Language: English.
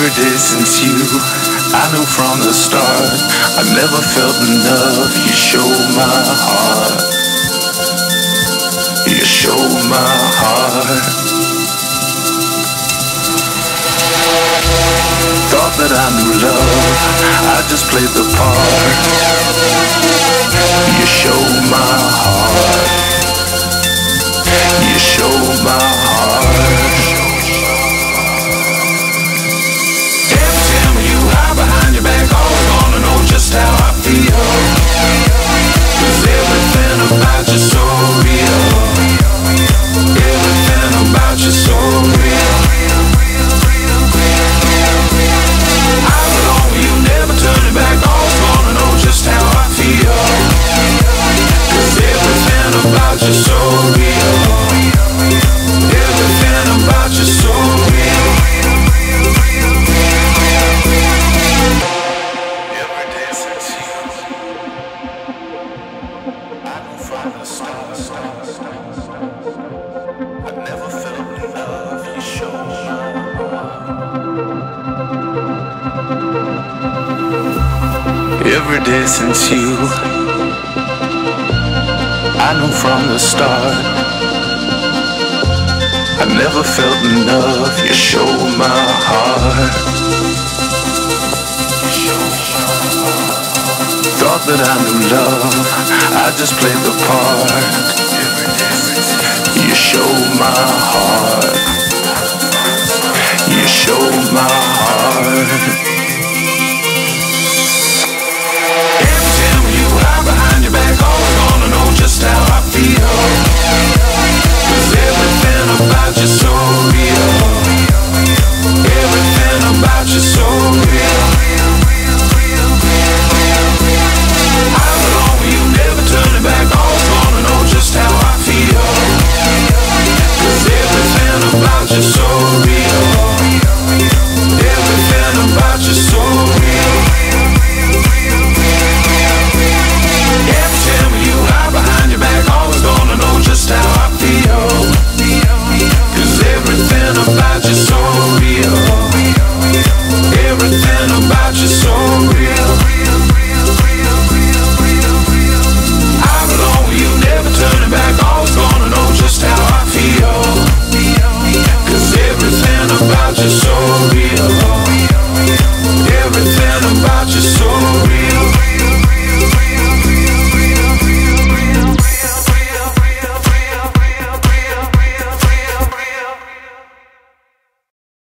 Every day since you, I knew from the start, I never felt enough. You show my heart. You show my heart. Thought that I knew love, I just played the part. So real. Everything about so real. Every day since you, I know from the I never felt love. You show Every day since you, I knew from the start. I never felt enough. You show my heart. Thought that I knew love, I just played the part. your soul